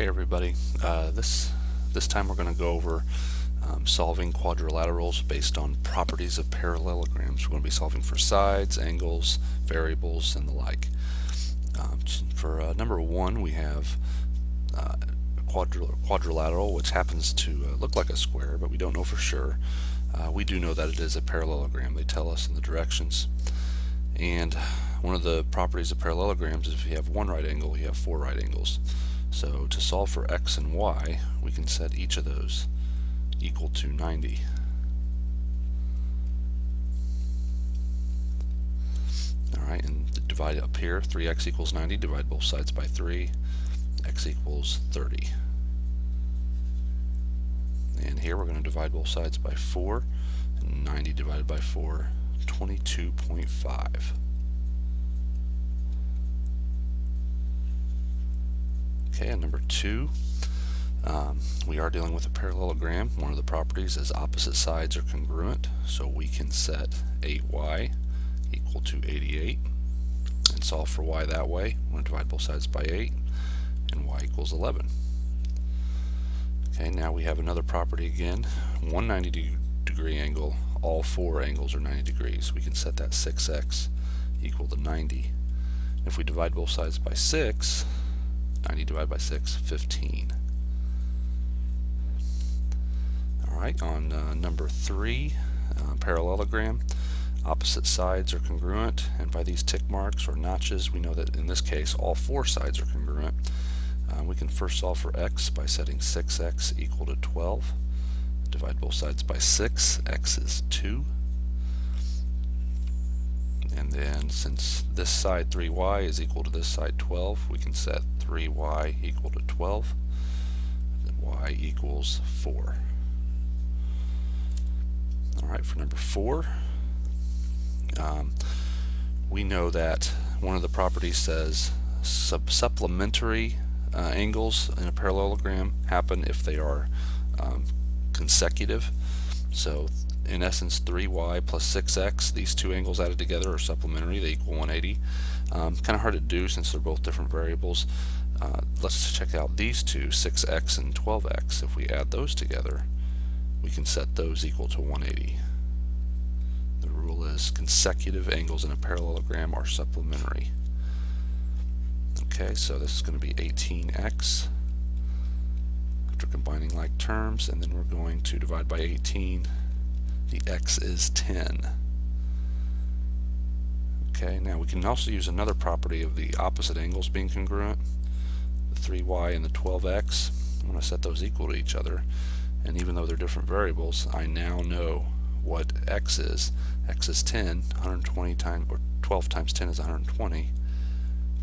Hey everybody, uh, this this time we're going to go over um, solving quadrilaterals based on properties of parallelograms. We're going to be solving for sides, angles, variables, and the like. Um, for uh, number one, we have uh, a quadrilateral, which happens to uh, look like a square, but we don't know for sure. Uh, we do know that it is a parallelogram. They tell us in the directions. And one of the properties of parallelograms is if you have one right angle, you have four right angles. So to solve for x and y, we can set each of those equal to 90. Alright, and divide up here, 3x equals 90, divide both sides by 3, x equals 30. And here we're going to divide both sides by 4, and 90 divided by 4, 22.5. Okay, and number two, um, we are dealing with a parallelogram. One of the properties is opposite sides are congruent, so we can set 8y equal to 88 and solve for y that way. We're going to divide both sides by 8 and y equals 11. Okay, now we have another property again. 190 degree angle, all four angles are 90 degrees. We can set that 6x equal to 90. If we divide both sides by 6, 90 divided by 6, 15. Alright, on uh, number 3, uh, parallelogram, opposite sides are congruent, and by these tick marks or notches, we know that in this case all four sides are congruent. Uh, we can first solve for x by setting 6x equal to 12. Divide both sides by 6, x is 2. And then since this side 3y is equal to this side 12, we can set 3y equal to 12, and y equals 4. Alright, for number 4, um, we know that one of the properties says supplementary uh, angles in a parallelogram happen if they are um, consecutive. So in essence 3y plus 6x, these two angles added together are supplementary, they equal 180. Um, kind of hard to do since they're both different variables. Uh, let's check out these two, 6x and 12x. If we add those together, we can set those equal to 180. The rule is consecutive angles in a parallelogram are supplementary. Okay, so this is going to be 18x after combining like terms, and then we're going to divide by 18. The x is 10. Okay, now we can also use another property of the opposite angles being congruent. the 3y and the 12x. I'm going to set those equal to each other. And even though they're different variables, I now know what x is. x is 10, 120 times, or 12 times 10 is 120.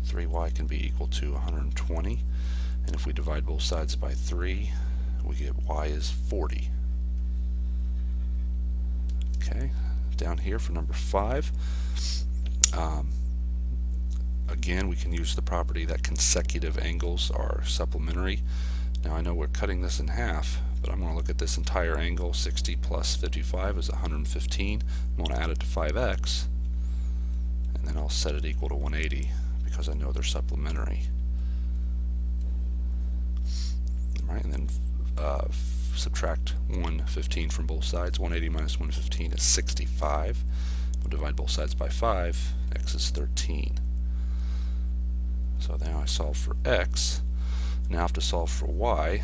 3y can be equal to 120. And if we divide both sides by 3, we get y is 40. Okay, down here for number 5. Um, again, we can use the property that consecutive angles are supplementary. Now I know we're cutting this in half, but I'm going to look at this entire angle. 60 plus 55 is 115. I'm going to add it to 5x, and then I'll set it equal to 180 because I know they're supplementary. Uh, subtract 115 from both sides. 180 minus 115 is 65. We'll divide both sides by 5. x is 13. So now I solve for x. Now I have to solve for y.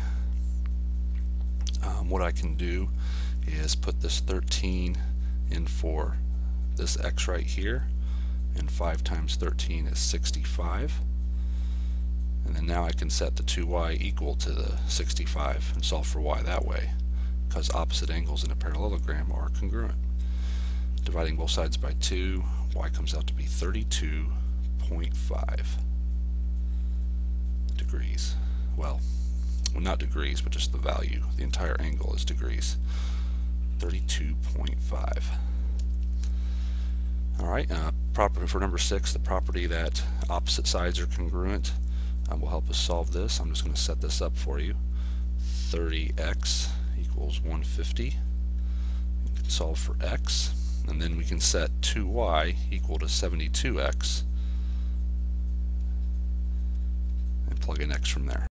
Um, what I can do is put this 13 in for this x right here. And 5 times 13 is 65. And now I can set the 2y equal to the 65 and solve for y that way because opposite angles in a parallelogram are congruent. Dividing both sides by 2, y comes out to be 32.5 degrees. Well, well, not degrees, but just the value. The entire angle is degrees. 32.5. Alright, uh, property for number 6, the property that opposite sides are congruent um, will help us solve this. I'm just going to set this up for you. 30x equals 150. We can solve for x, and then we can set 2y equal to 72x and plug in x from there.